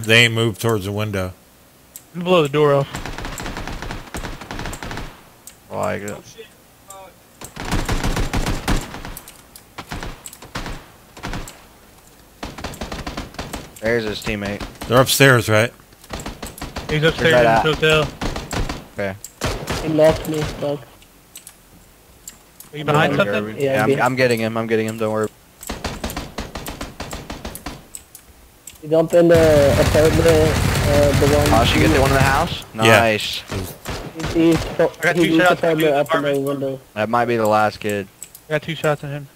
They ain't moved towards the window. Blow the door off. I like it. There's his teammate. They're upstairs, right? He's upstairs that in the hotel. Okay. He left me, fuck. Are you behind Yeah, something? Yeah, Yeah, I'm I'm, I'm getting him. I'm getting him. Don't worry. He jumped in the apartment, uh, the one. Oh, she get the one in the house? Yeah. Nice. He's, he's, got two reached shots the in apartment the up in the apartment. window. That might be the last kid. Got two shots at him.